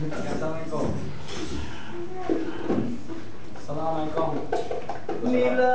Assalamualaikum. Assalamualaikum. Bila